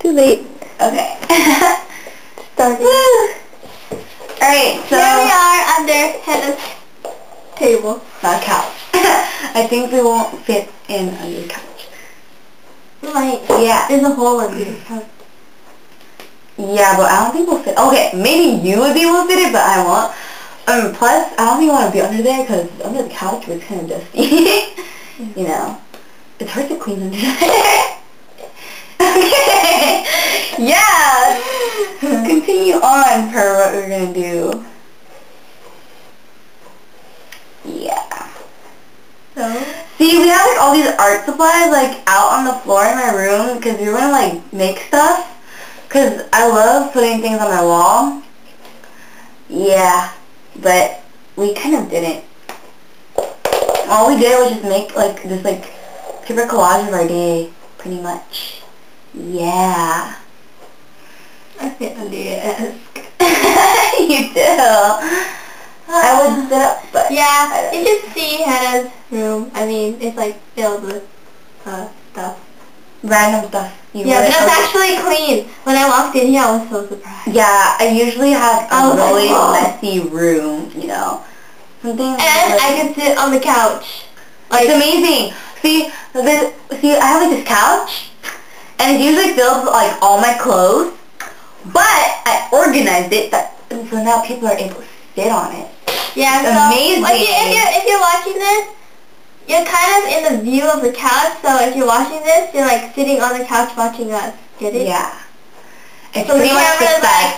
Too late. Okay. Starting. Alright, so... Here we are under Hannah's table. Not couch. I think we won't fit in under the couch. Like, Yeah. there's a hole under the couch. Yeah, but I don't think we'll fit. Okay, maybe you would be able to fit it, but I won't. Um, plus, I don't even want to be under there because under the couch was kind of dusty. you know, it's hard to clean under there. okay. Yeah. Continue on per what we're gonna do. Yeah. So, See, we have like all these art supplies like out on the floor in my room because we were gonna like make stuff. Cause I love putting things on my wall. Yeah, but we kind of didn't. All we did was just make like this like paper collage of our day, pretty much. Yeah. I fit under your desk. you do. I would sit up, but Yeah, you should see Hannah's room. I mean, it's like filled with uh, stuff. random stuff. You Yeah, but it's actually clean. When I walked in here, I was so surprised. Yeah, I usually have a like, really messy room, you know. Something And like, I could sit on the couch. Like, it's amazing. See, the, see, I have like this couch, and it's usually filled with like all my clothes, but I organized it that so now people are able to sit on it. yeah, so amazing. Like, if you're if you're watching this, you're kind of in the view of the couch. So if you're watching this, you're like sitting on the couch watching us. Get it? Yeah. It's So the pretty much camera is like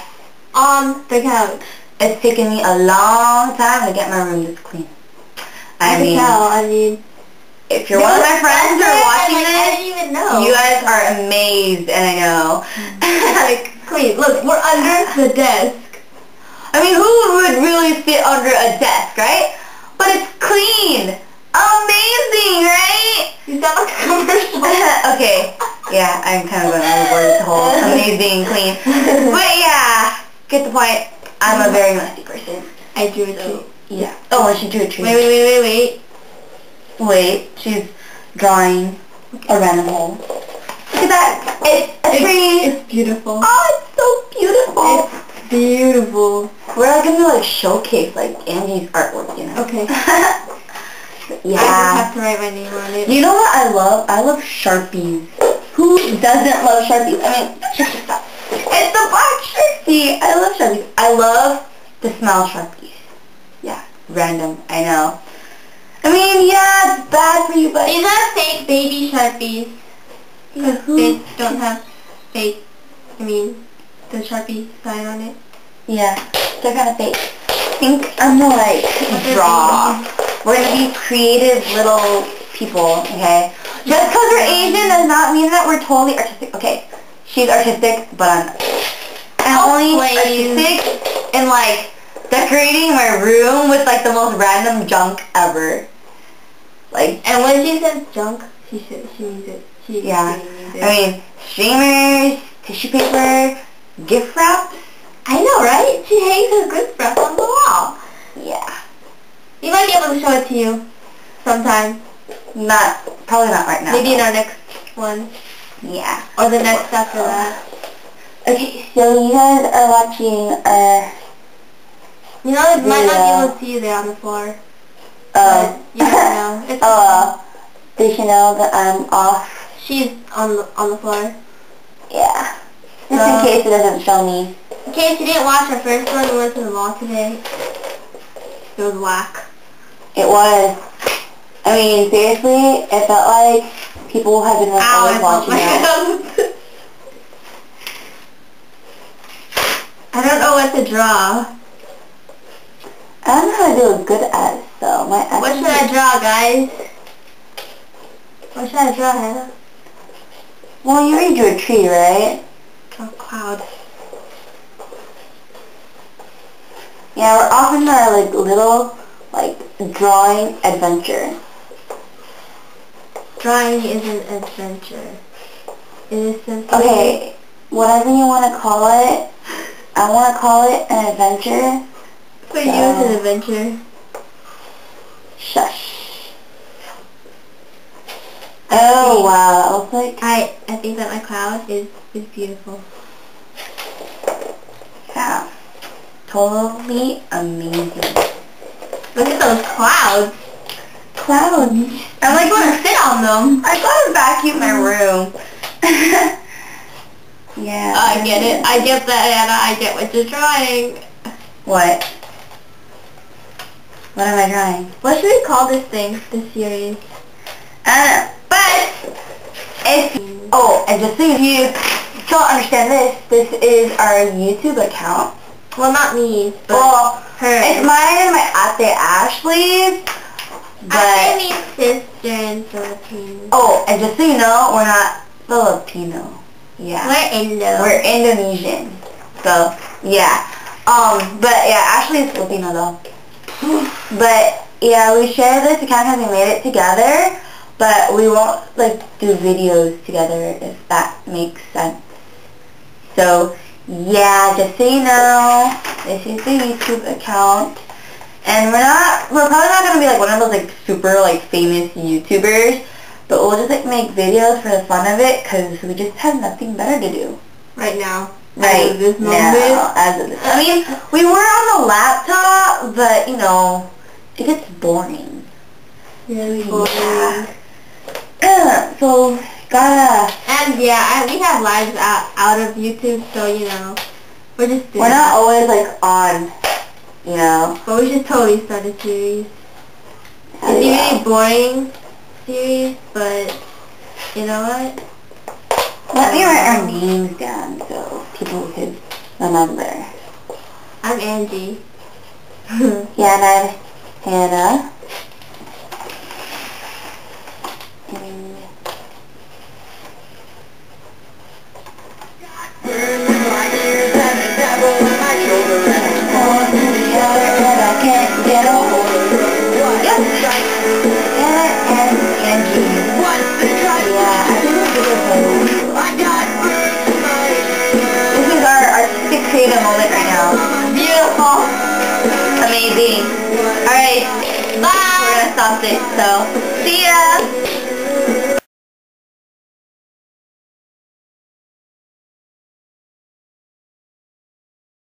on the couch. It's taken me a long time to get my room this clean. I, I, mean, tell. I mean, if you're one of my friends are watching like, I this, didn't even know. You guys are amazed, and I know. Mm. like Look, we're under the desk. I mean, who would really sit under a desk, right? But it's clean. Amazing, right? You sound like a commercial. okay. Yeah, I'm kind of going overboard with the whole amazing, clean. But yeah, get the point. I'm a very messy person. I drew a So, tree. yeah. Oh, she drew a tree. Wait, wait, wait, wait, wait. Wait, she's drawing a random hole. Look at that. It's a tree. It's beautiful. Oh, it's so beautiful. It's beautiful. We're like gonna like showcase like Angie's artwork, you know. Okay. Yeah. I have to write my name on it. You know what I love? I love Sharpies. Who doesn't love Sharpies? I mean, check this out. It's the black Sharpie. I love Sharpies. I love the smell of Sharpies. Yeah, random. I know. I mean, yeah, it's bad for you, but These are fake baby Sharpies. Yeah, They don't have fake, I mean, the Sharpie sign on it. Yeah, they're kind of fake. I think I'm gonna like draw. We're gonna be creative little people, okay? Just because we're Asian does not mean that we're totally artistic. Okay, she's artistic, but I'm. I'm only artistic in like decorating my room with like the most random junk ever. Like, And when she says junk, she should, she means it. She yeah. really means it. I mean, streamers, tissue paper, gift wraps. I know, right? She hangs her gift wrap on the wall. Yeah. We might be able to show it to you sometime. Not, probably not right now. Maybe in our next one. Yeah. Or the next after that. Okay, so you guys are watching our You know, it might not be able to see you there on the floor. uh But you never know. It's uh did you know that I'm off? She's on the, on the floor. Yeah. Just Uh, in case it doesn't show me. In case you didn't watch our first one, we went to the mall today. It was whack. It was I mean, seriously, it felt like people have been like Ow, watching it. I don't know what to draw. I don't know how to do a good S so My What should I draw, guys? What should I draw, Hannah? Well, you already drew a tree, right? A cloud. Yeah, we're off in our like little like drawing adventure. Drawing is an adventure. It is simply... Okay, whatever you want to call it, I want to call it an adventure. For you, it's an adventure. Oh wow, that looks like I I think that my cloud is is beautiful. yeah, totally amazing. Look at those clouds. Clouds. I like want to sit on them. I gotta vacuum my room. yeah. I get it. I get that, Anna. I get what you're trying. What? What am I drawing? What should we call this thing? This series? Uh, but if oh, and just so you don't understand this, this is our YouTube account. Well, not me, but Well, her. it's mine and my ate Ashley's. But I mean sister in Philippines. oh, and just so you know, we're not Filipino. Yeah. We're Indo. We're Indonesian. So, yeah. Um, but yeah, Ashley's Filipino though. But yeah, we share this account because we made it together, but we won't like do videos together if that makes sense. So yeah, just so you know, this is the YouTube account. And we're not, we're probably not going to be like one of those like super like famous YouTubers, but we'll just like make videos for the fun of it because we just have nothing better to do. right now. Right As of this now, moment. as of this. I mean, we were on the laptop, but you know, it gets boring. Really Yeah. So gotta. And yeah, I, we have lives out, out of YouTube, so you know, we're just doing We're not that. always like on. You know. But we should totally start a series. It's a Yeah. really boring series, but you know what? Let me write our um, names down so people can remember. I'm Angie. Yeah, and I'm Hannah. Amazing. Alright, Bye. we're gonna stop this, so see ya!